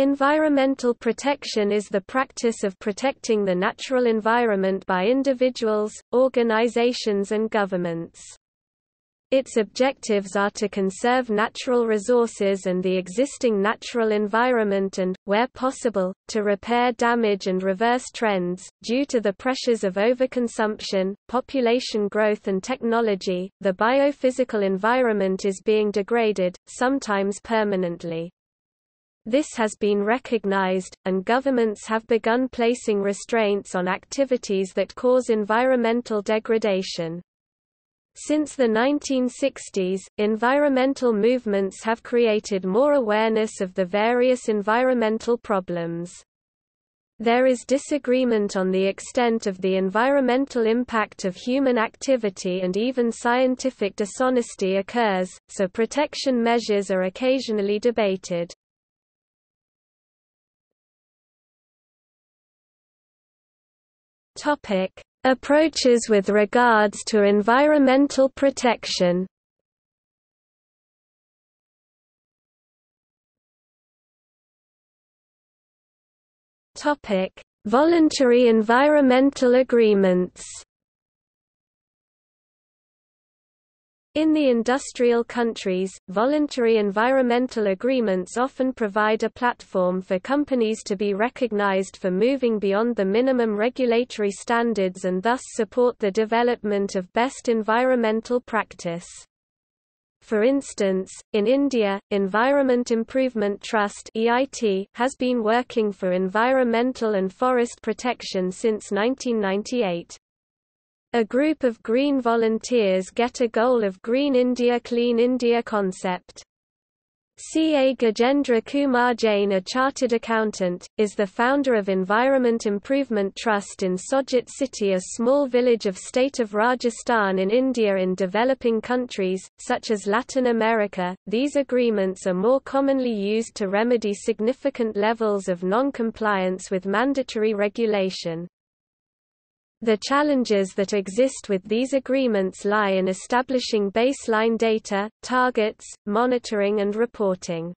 Environmental protection is the practice of protecting the natural environment by individuals, organizations and governments. Its objectives are to conserve natural resources and the existing natural environment and, where possible, to repair damage and reverse trends. Due to the pressures of overconsumption, population growth, and technology, the biophysical environment is being degraded, sometimes permanently. This has been recognized, and governments have begun placing restraints on activities that cause environmental degradation. Since the 1960s, environmental movements have created more awareness of the various environmental problems. There is disagreement on the extent of the environmental impact of human activity and even scientific dishonesty occurs, so protection measures are occasionally debated. Topic: Approaches with regards to environmental protection. Topic: Voluntary environmental agreements. In the industrial countries, voluntary environmental agreements often provide a platform for companies to be recognized for moving beyond the minimum regulatory standards and thus support the development of best environmental practice. For instance, in India, Environment Improvement Trust (EIT) has been working for environmental and forest protection since 1998. A group of green volunteers get a goal of Green India Clean India concept. C. A. Gajendra Kumar Jain a chartered accountant, is the founder of Environment Improvement Trust in Sojat city a small village of state of Rajasthan in India in developing countries, such as Latin America. These agreements are more commonly used to remedy significant levels of non-compliance with mandatory regulation. The challenges that exist with these agreements lie in establishing baseline data, targets, monitoring and reporting.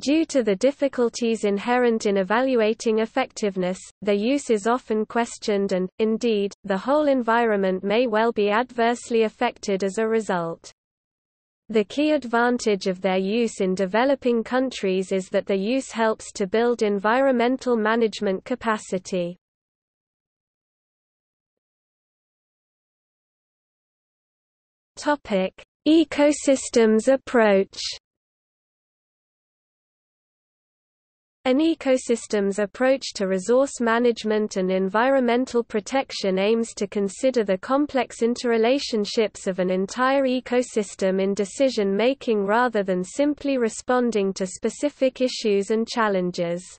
Due to the difficulties inherent in evaluating effectiveness, their use is often questioned and, indeed, the whole environment may well be adversely affected as a result. The key advantage of their use in developing countries is that their use helps to build environmental management capacity. Topic: Ecosystems approach. An ecosystems approach to resource management and environmental protection aims to consider the complex interrelationships of an entire ecosystem in decision making rather than simply responding to specific issues and challenges.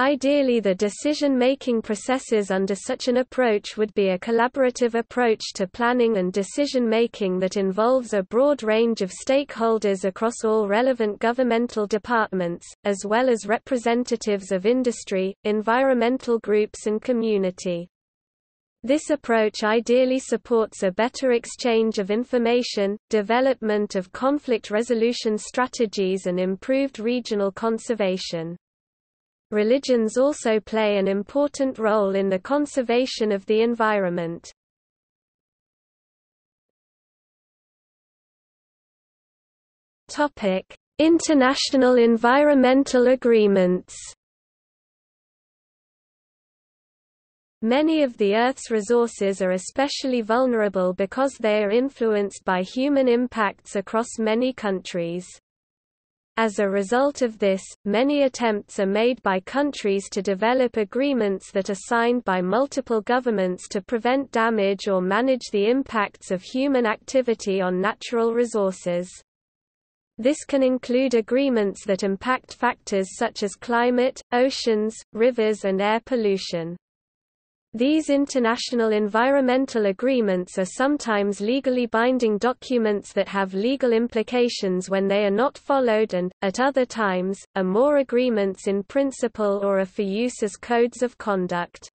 Ideally the decision-making processes under such an approach would be a collaborative approach to planning and decision-making that involves a broad range of stakeholders across all relevant governmental departments, as well as representatives of industry, environmental groups and community. This approach ideally supports a better exchange of information, development of conflict resolution strategies and improved regional conservation. Religions also play an important role in the conservation of the environment. Topic: International environmental agreements. Many of the Earth's resources are especially vulnerable because they are influenced by human impacts across many countries. As a result of this, many attempts are made by countries to develop agreements that are signed by multiple governments to prevent damage or manage the impacts of human activity on natural resources. This can include agreements that impact factors such as climate, oceans, rivers and air pollution. These international environmental agreements are sometimes legally binding documents that have legal implications when they are not followed and, at other times, are more agreements in principle or are for use as codes of conduct.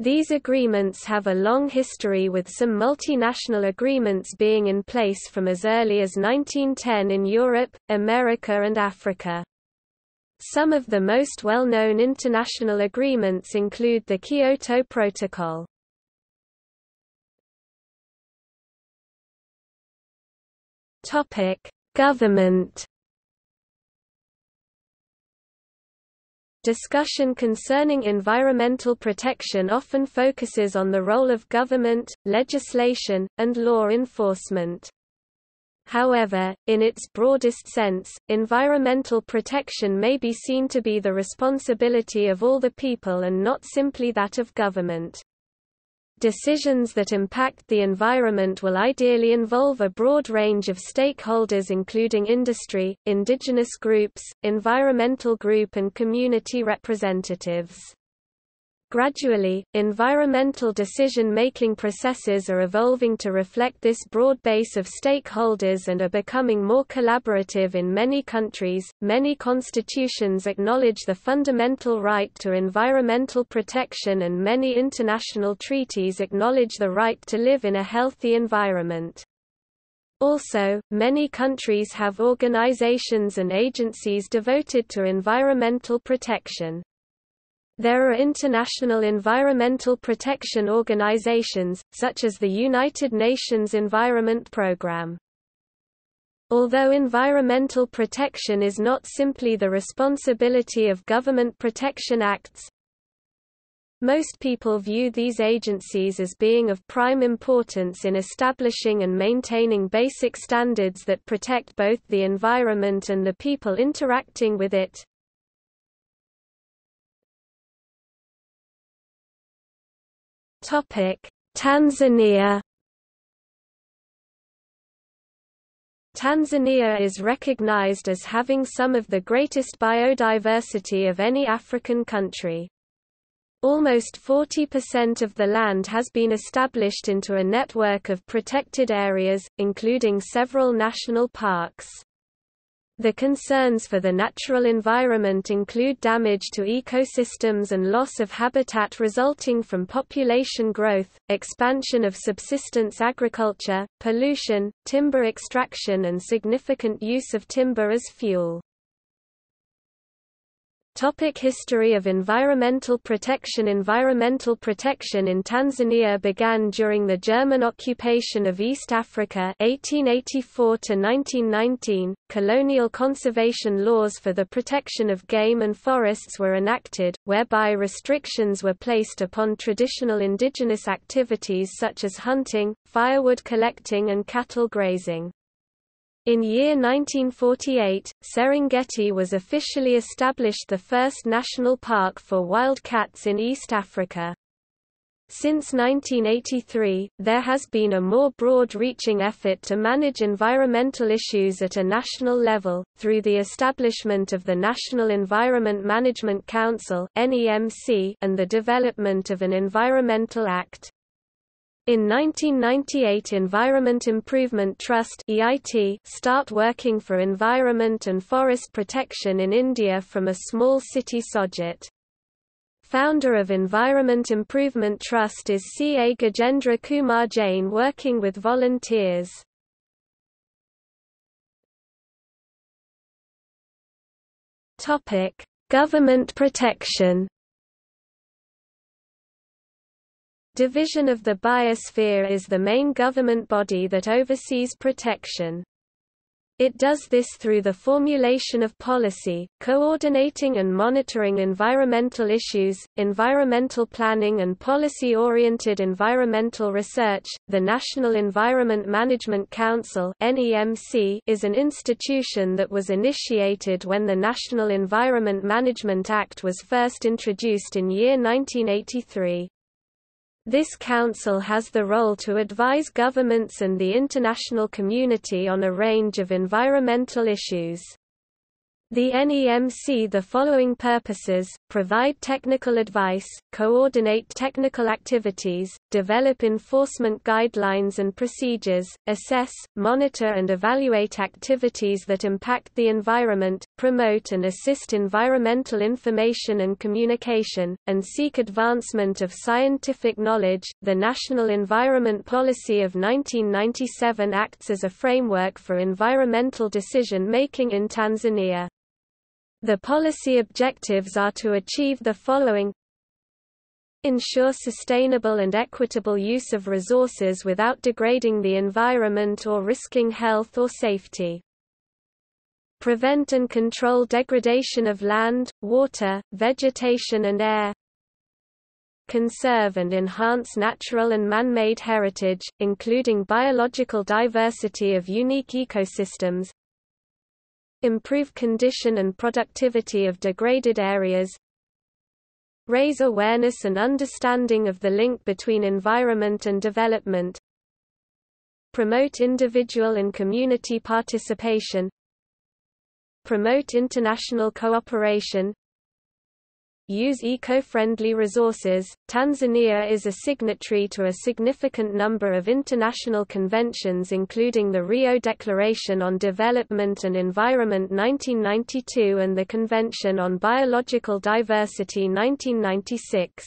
These agreements have a long history with some multinational agreements being in place from as early as 1910 in Europe, America and Africa. Some of the most well-known international agreements include the Kyoto Protocol. Topic: Government Discussion concerning environmental protection often focuses on the role of government, legislation, and law enforcement. However, in its broadest sense, environmental protection may be seen to be the responsibility of all the people and not simply that of government. Decisions that impact the environment will ideally involve a broad range of stakeholders including industry, indigenous groups, environmental group and community representatives. Gradually, environmental decision-making processes are evolving to reflect this broad base of stakeholders and are becoming more collaborative in many countries. Many constitutions acknowledge the fundamental right to environmental protection and many international treaties acknowledge the right to live in a healthy environment. Also, many countries have organizations and agencies devoted to environmental protection. There are international environmental protection organizations, such as the United Nations Environment Programme. Although environmental protection is not simply the responsibility of government protection acts, most people view these agencies as being of prime importance in establishing and maintaining basic standards that protect both the environment and the people interacting with it. Tanzania Tanzania is recognized as having some of the greatest biodiversity of any African country. Almost 40% of the land has been established into a network of protected areas, including several national parks. The concerns for the natural environment include damage to ecosystems and loss of habitat resulting from population growth, expansion of subsistence agriculture, pollution, timber extraction and significant use of timber as fuel. Topic History of environmental protection Environmental protection in Tanzania began during the German occupation of East Africa 1884–1919. Colonial conservation laws for the protection of game and forests were enacted, whereby restrictions were placed upon traditional indigenous activities such as hunting, firewood collecting and cattle grazing. In year 1948, Serengeti was officially established the first national park for wild cats in East Africa. Since 1983, there has been a more broad-reaching effort to manage environmental issues at a national level, through the establishment of the National Environment Management Council and the development of an Environmental Act. In 1998 Environment Improvement Trust EIT start working for environment and forest protection in India from a small city Sojat. Founder of Environment Improvement Trust is C. A. Gajendra Kumar Jain working with volunteers. Government protection Division of the Biosphere is the main government body that oversees protection. It does this through the formulation of policy, coordinating and monitoring environmental issues, environmental planning and policy-oriented environmental research. The National Environment Management Council (NEMC) is an institution that was initiated when the National Environment Management Act was first introduced in year 1983. This council has the role to advise governments and the international community on a range of environmental issues. The NEMC the following purposes, provide technical advice, coordinate technical activities, develop enforcement guidelines and procedures, assess, monitor and evaluate activities that impact the environment, promote and assist environmental information and communication, and seek advancement of scientific knowledge. The National Environment Policy of 1997 acts as a framework for environmental decision making in Tanzania. The policy objectives are to achieve the following Ensure sustainable and equitable use of resources without degrading the environment or risking health or safety. Prevent and control degradation of land, water, vegetation and air. Conserve and enhance natural and man-made heritage, including biological diversity of unique ecosystems. Improve condition and productivity of degraded areas raise awareness and understanding of the link between environment and development, promote individual and community participation, promote international cooperation, use eco-friendly resources. Tanzania is a signatory to a significant number of international conventions including the Rio Declaration on Development and Environment 1992 and the Convention on Biological Diversity 1996.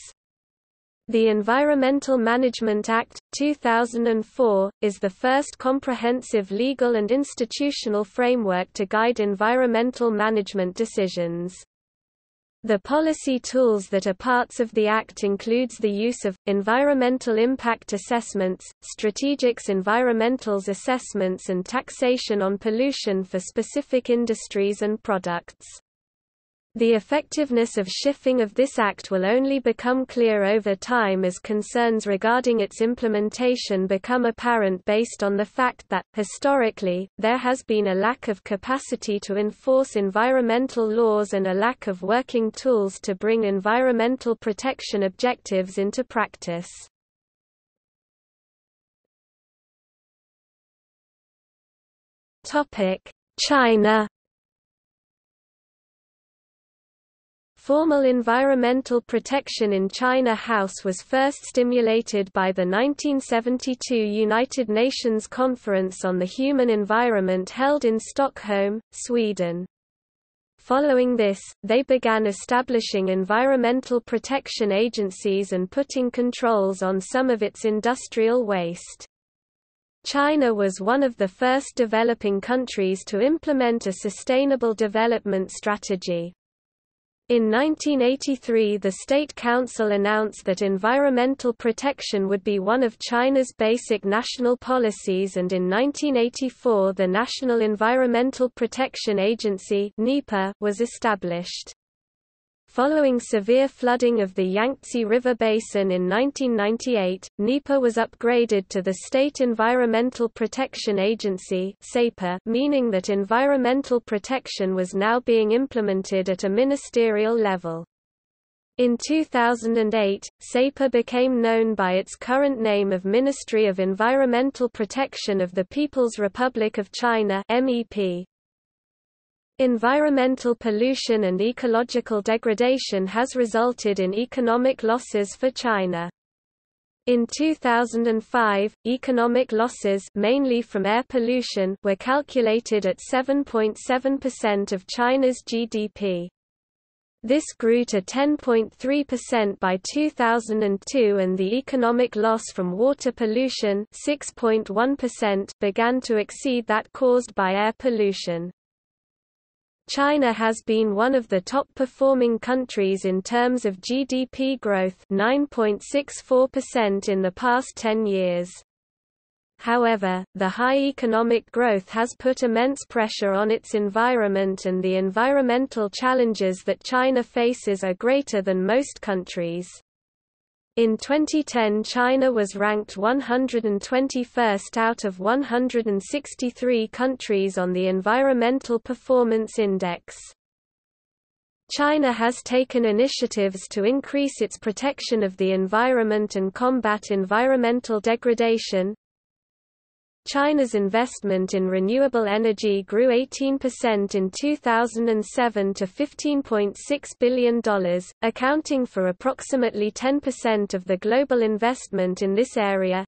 The Environmental Management Act, 2004, is the first comprehensive legal and institutional framework to guide environmental management decisions. The policy tools that are parts of the Act includes the use of, environmental impact assessments, strategics environmentals assessments and taxation on pollution for specific industries and products. The effectiveness of shifting of this act will only become clear over time as concerns regarding its implementation become apparent based on the fact that, historically, there has been a lack of capacity to enforce environmental laws and a lack of working tools to bring environmental protection objectives into practice. China Formal environmental protection in China House was first stimulated by the 1972 United Nations Conference on the Human Environment held in Stockholm, Sweden. Following this, they began establishing environmental protection agencies and putting controls on some of its industrial waste. China was one of the first developing countries to implement a sustainable development strategy. In 1983 the State Council announced that environmental protection would be one of China's basic national policies and in 1984 the National Environmental Protection Agency was established. Following severe flooding of the Yangtze River Basin in 1998, NEPA was upgraded to the State Environmental Protection Agency meaning that environmental protection was now being implemented at a ministerial level. In 2008, SEPA became known by its current name of Ministry of Environmental Protection of the People's Republic of China MEP. Environmental pollution and ecological degradation has resulted in economic losses for China. In 2005, economic losses mainly from air pollution were calculated at 7.7% of China's GDP. This grew to 10.3% by 2002 and the economic loss from water pollution 6.1% began to exceed that caused by air pollution. China has been one of the top-performing countries in terms of GDP growth 9.64% in the past 10 years. However, the high economic growth has put immense pressure on its environment and the environmental challenges that China faces are greater than most countries. In 2010 China was ranked 121st out of 163 countries on the Environmental Performance Index. China has taken initiatives to increase its protection of the environment and combat environmental degradation, China's investment in renewable energy grew 18% in 2007 to $15.6 billion, accounting for approximately 10% of the global investment in this area.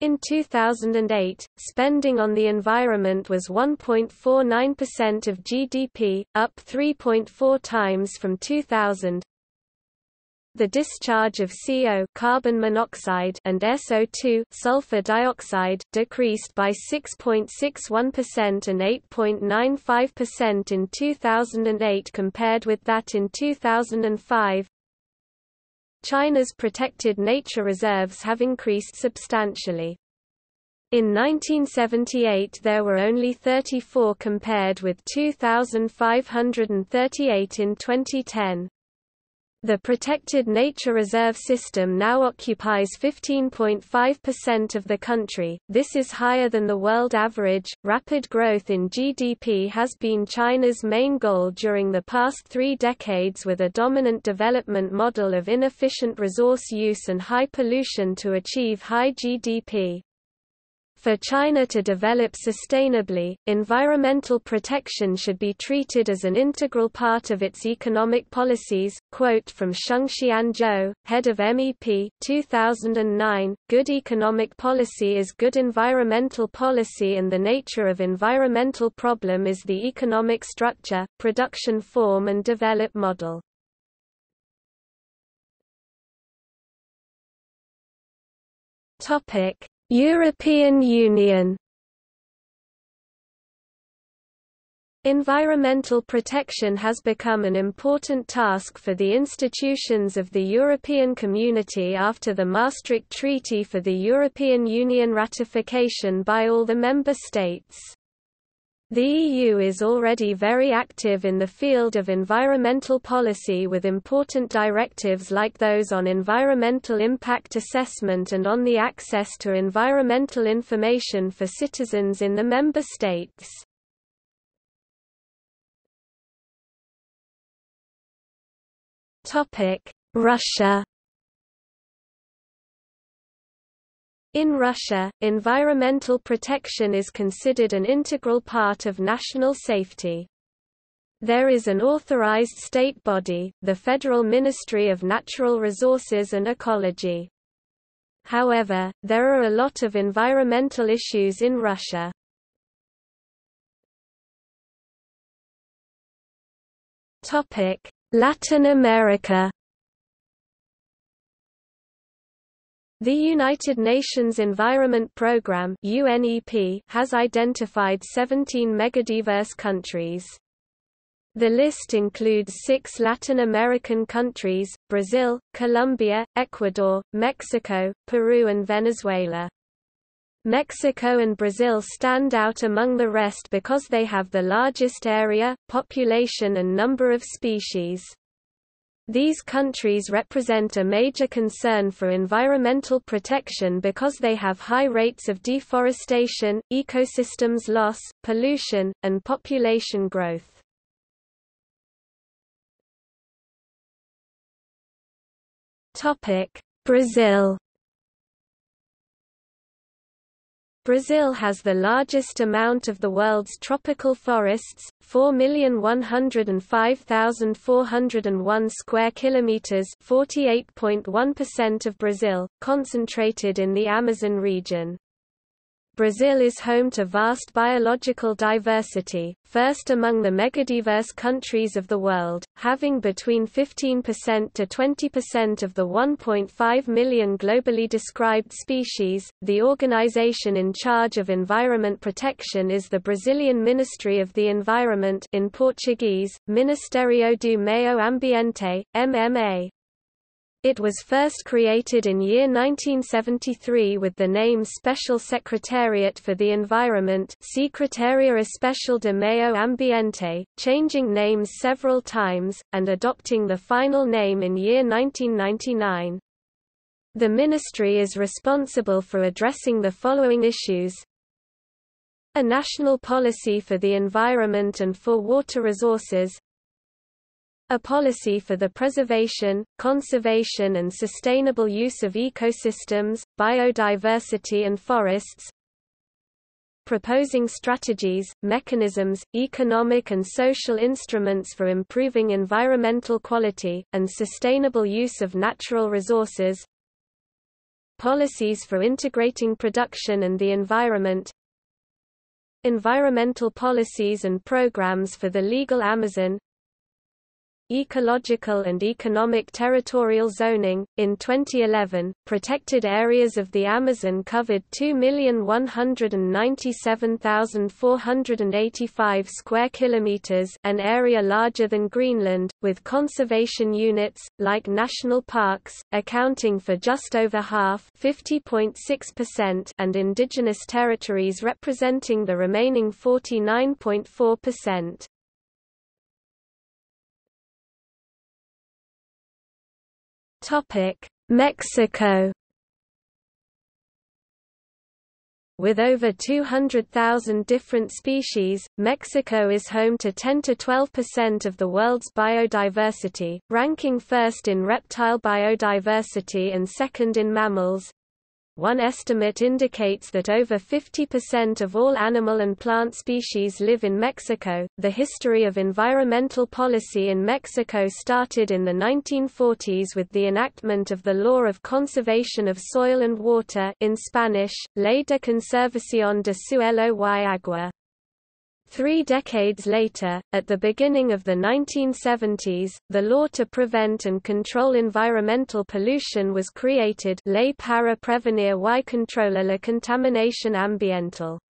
In 2008, spending on the environment was 1.49% of GDP, up 3.4 times from 2000. The discharge of CO carbon monoxide and SO2 sulfur dioxide decreased by 6.61% and 8.95% in 2008 compared with that in 2005. China's protected nature reserves have increased substantially. In 1978 there were only 34 compared with 2,538 in 2010. The Protected Nature Reserve System now occupies 15.5% of the country, this is higher than the world average. Rapid growth in GDP has been China's main goal during the past three decades with a dominant development model of inefficient resource use and high pollution to achieve high GDP. For China to develop sustainably, environmental protection should be treated as an integral part of its economic policies. Quote from Sheng Xianzhou, head of MEP, 2009, Good economic policy is good environmental policy and the nature of environmental problem is the economic structure, production form and develop model. Topic European Union Environmental protection has become an important task for the institutions of the European Community after the Maastricht Treaty for the European Union ratification by all the member states. The EU is already very active in the field of environmental policy with important directives like those on environmental impact assessment and on the access to environmental information for citizens in the member states. Russia In Russia, environmental protection is considered an integral part of national safety. There is an authorized state body, the Federal Ministry of Natural Resources and Ecology. However, there are a lot of environmental issues in Russia. Latin America The United Nations Environment Programme UNEP has identified 17 megadiverse countries. The list includes six Latin American countries, Brazil, Colombia, Ecuador, Mexico, Peru and Venezuela. Mexico and Brazil stand out among the rest because they have the largest area, population and number of species. These countries represent a major concern for environmental protection because they have high rates of deforestation, ecosystems loss, pollution, and population growth. Brazil Brazil has the largest amount of the world's tropical forests, 4,105,401 square kilometers, 48.1% of Brazil, concentrated in the Amazon region. Brazil is home to vast biological diversity, first among the megadiverse countries of the world, having between 15% to 20% of the 1.5 million globally described species. The organization in charge of environment protection is the Brazilian Ministry of the Environment in Portuguese, Ministério do Meio Ambiente, MMA. It was first created in year 1973 with the name Special Secretariat for the Environment Secretaria Especial de Meio Ambiente, changing names several times, and adopting the final name in year 1999. The ministry is responsible for addressing the following issues a national policy for the environment and for water resources, a policy for the preservation, conservation and sustainable use of ecosystems, biodiversity and forests, proposing strategies, mechanisms, economic and social instruments for improving environmental quality, and sustainable use of natural resources policies for integrating production and the environment environmental policies and programs for the legal Amazon ecological and economic territorial zoning. In 2011, protected areas of the Amazon covered 2,197,485 square kilometers, an area larger than Greenland, with conservation units like national parks accounting for just over half, 50.6%, and indigenous territories representing the remaining 49.4%. Topic: Mexico. With over 200,000 different species, Mexico is home to 10 to 12% of the world's biodiversity, ranking first in reptile biodiversity and second in mammals. One estimate indicates that over 50% of all animal and plant species live in Mexico. The history of environmental policy in Mexico started in the 1940s with the enactment of the Law of Conservation of Soil and Water in Spanish, Ley de Conservación de Suelo y Agua. Three decades later, at the beginning of the 1970s, the law to prevent and control environmental pollution was created Ley para prevenir y controlar la contaminación ambiental.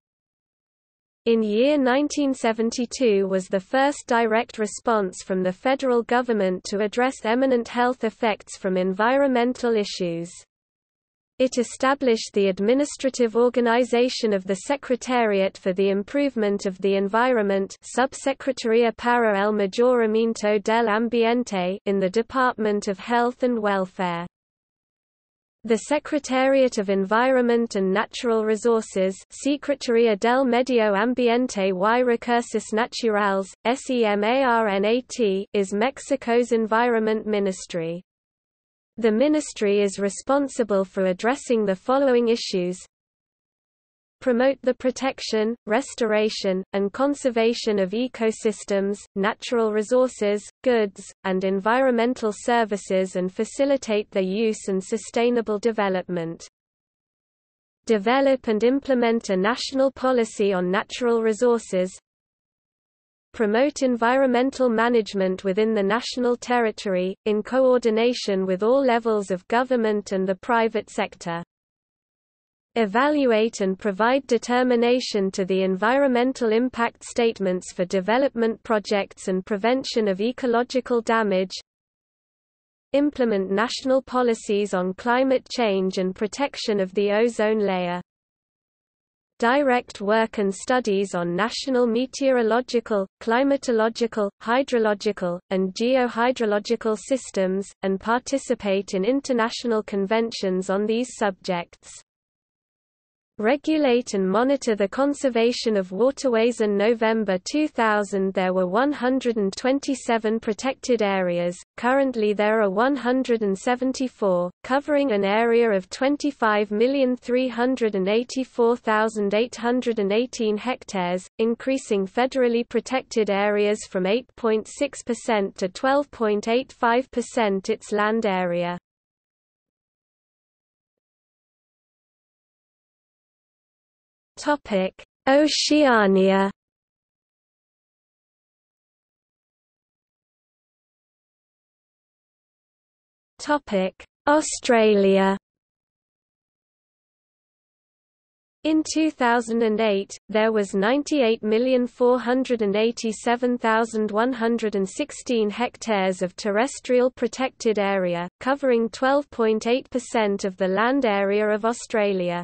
In year 1972 was the first direct response from the federal government to address eminent health effects from environmental issues. It established the administrative organization of the Secretariat for the Improvement of the Environment Subsecretaría para el Mejoramiento del Ambiente in the Department of Health and Welfare. The Secretariat of Environment and Natural Resources Secretaría del Medio Ambiente y Recursos Naturales, SEMARNAT is Mexico's environment ministry. The ministry is responsible for addressing the following issues promote the protection, restoration, and conservation of ecosystems, natural resources, goods, and environmental services and facilitate their use and sustainable development. Develop and implement a national policy on natural resources, promote environmental management within the national territory, in coordination with all levels of government and the private sector. Evaluate and provide determination to the environmental impact statements for development projects and prevention of ecological damage. Implement national policies on climate change and protection of the ozone layer direct work and studies on national meteorological, climatological, hydrological, and geohydrological systems, and participate in international conventions on these subjects regulate and monitor the conservation of waterways in November 2000 there were 127 protected areas, currently there are 174, covering an area of 25,384,818 hectares, increasing federally protected areas from 8.6% to 12.85% its land area. Topic: Oceania. Topic: Australia. In 2008, there was 98,487,116 hectares of terrestrial protected area, covering 12.8% of the land area of Australia.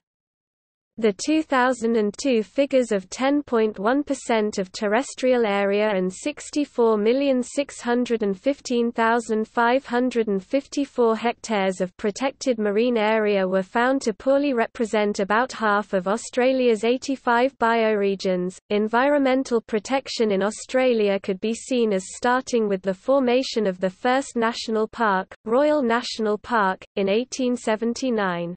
The 2002 figures of 10.1% of terrestrial area and 64,615,554 hectares of protected marine area were found to poorly represent about half of Australia's 85 bioregions. Environmental protection in Australia could be seen as starting with the formation of the first national park, Royal National Park, in 1879.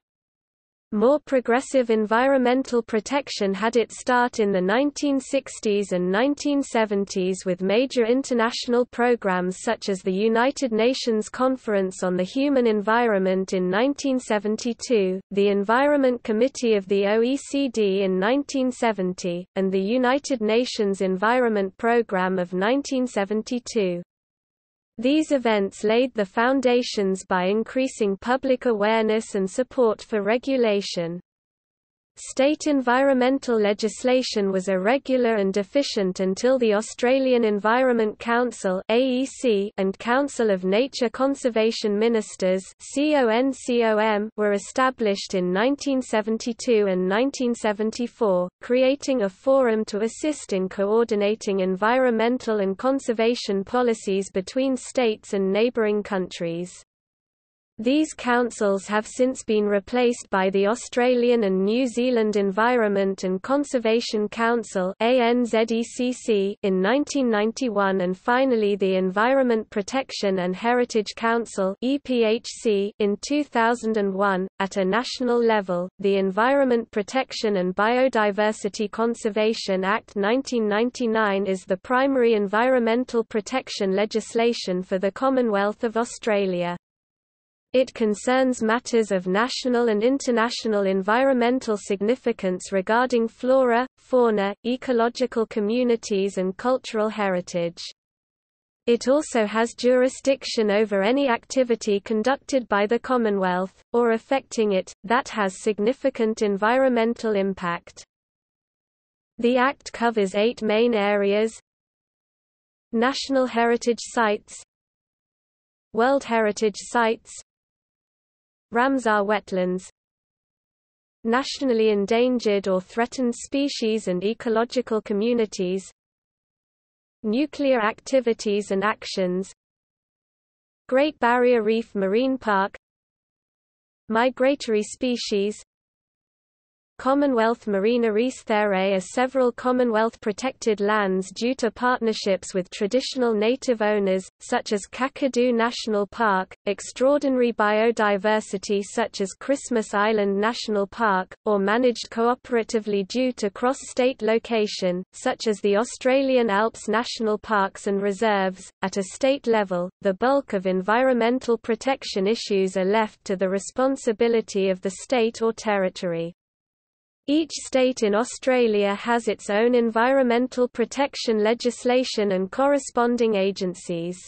More progressive environmental protection had its start in the 1960s and 1970s with major international programs such as the United Nations Conference on the Human Environment in 1972, the Environment Committee of the OECD in 1970, and the United Nations Environment Programme of 1972. These events laid the foundations by increasing public awareness and support for regulation. State environmental legislation was irregular and deficient until the Australian Environment Council (AEC) and Council of Nature Conservation Ministers (CONCOM) were established in 1972 and 1974, creating a forum to assist in coordinating environmental and conservation policies between states and neighbouring countries. These councils have since been replaced by the Australian and New Zealand Environment and Conservation Council in 1991 and finally the Environment Protection and Heritage Council in 2001. At a national level, the Environment Protection and Biodiversity Conservation Act 1999 is the primary environmental protection legislation for the Commonwealth of Australia. It concerns matters of national and international environmental significance regarding flora, fauna, ecological communities and cultural heritage. It also has jurisdiction over any activity conducted by the Commonwealth, or affecting it, that has significant environmental impact. The Act covers eight main areas National Heritage Sites World Heritage Sites Ramsar wetlands. Nationally endangered or threatened species and ecological communities. Nuclear activities and actions. Great Barrier Reef Marine Park. Migratory species Commonwealth Marina There are several Commonwealth-protected lands due to partnerships with traditional native owners, such as Kakadu National Park, extraordinary biodiversity such as Christmas Island National Park, or managed cooperatively due to cross-state location, such as the Australian Alps National Parks and Reserves. At a state level, the bulk of environmental protection issues are left to the responsibility of the state or territory. Each state in Australia has its own environmental protection legislation and corresponding agencies.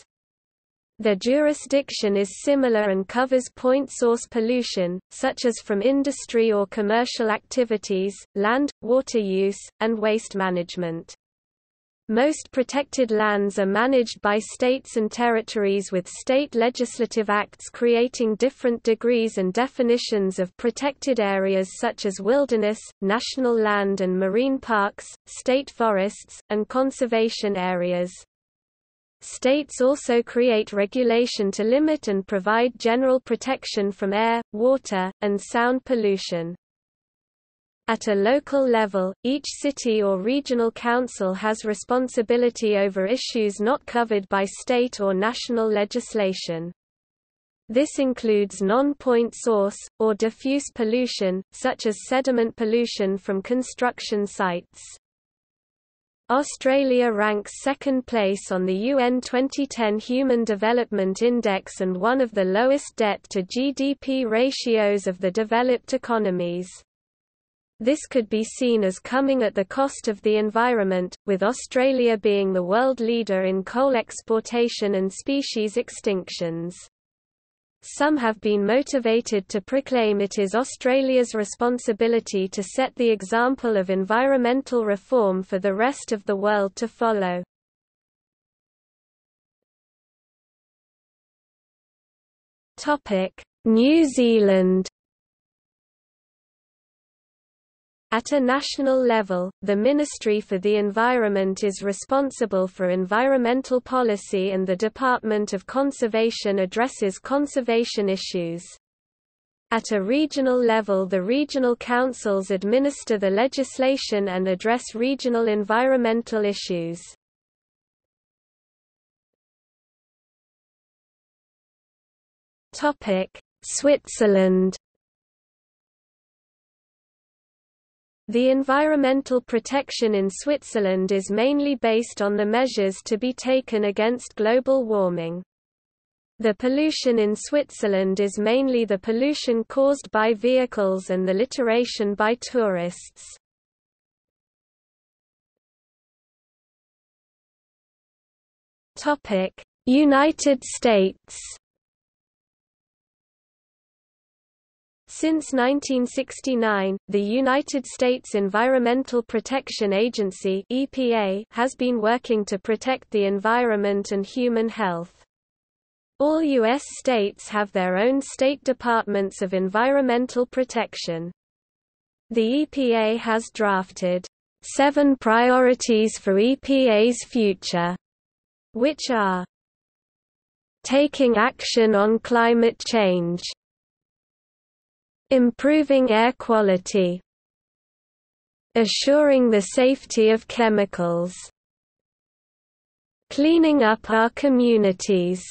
Their jurisdiction is similar and covers point source pollution, such as from industry or commercial activities, land, water use, and waste management. Most protected lands are managed by states and territories with state legislative acts creating different degrees and definitions of protected areas such as wilderness, national land and marine parks, state forests, and conservation areas. States also create regulation to limit and provide general protection from air, water, and sound pollution. At a local level, each city or regional council has responsibility over issues not covered by state or national legislation. This includes non-point source, or diffuse pollution, such as sediment pollution from construction sites. Australia ranks second place on the UN 2010 Human Development Index and one of the lowest debt-to-GDP ratios of the developed economies. This could be seen as coming at the cost of the environment, with Australia being the world leader in coal exportation and species extinctions. Some have been motivated to proclaim it is Australia's responsibility to set the example of environmental reform for the rest of the world to follow. New Zealand At a national level, the Ministry for the Environment is responsible for environmental policy and the Department of Conservation addresses conservation issues. At a regional level the regional councils administer the legislation and address regional environmental issues. Switzerland The environmental protection in Switzerland is mainly based on the measures to be taken against global warming. The pollution in Switzerland is mainly the pollution caused by vehicles and the litteration by tourists. United States Since 1969, the United States Environmental Protection Agency (EPA) has been working to protect the environment and human health. All U.S. states have their own state departments of environmental protection. The EPA has drafted seven priorities for EPA's future, which are taking action on climate change, improving air quality, assuring the safety of chemicals, cleaning up our communities,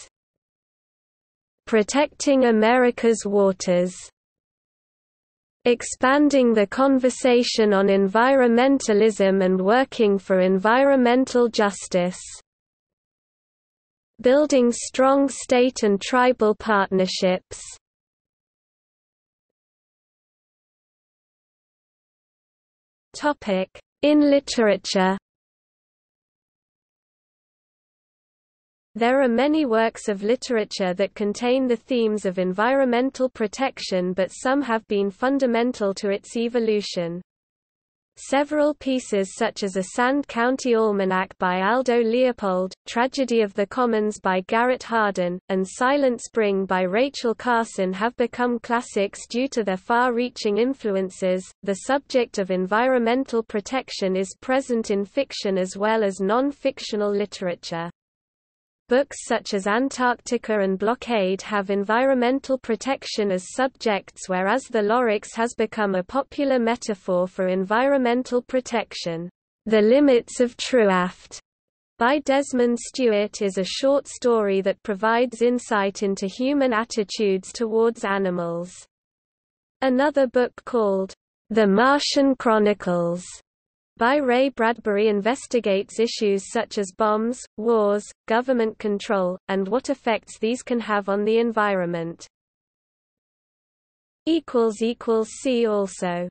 protecting America's waters, expanding the conversation on environmentalism and working for environmental justice, building strong state and tribal partnerships, In literature There are many works of literature that contain the themes of environmental protection but some have been fundamental to its evolution. Several pieces such as A Sand County Almanac by Aldo Leopold, Tragedy of the Commons by Garrett Hardin, and Silent Spring by Rachel Carson have become classics due to their far-reaching influences. The subject of environmental protection is present in fiction as well as non-fictional literature. Books such as Antarctica and Blockade have environmental protection as subjects whereas the Lorax has become a popular metaphor for environmental protection. The Limits of Trooghaft by Desmond Stewart is a short story that provides insight into human attitudes towards animals. Another book called The Martian Chronicles by Ray Bradbury investigates issues such as bombs, wars, government control, and what effects these can have on the environment. See also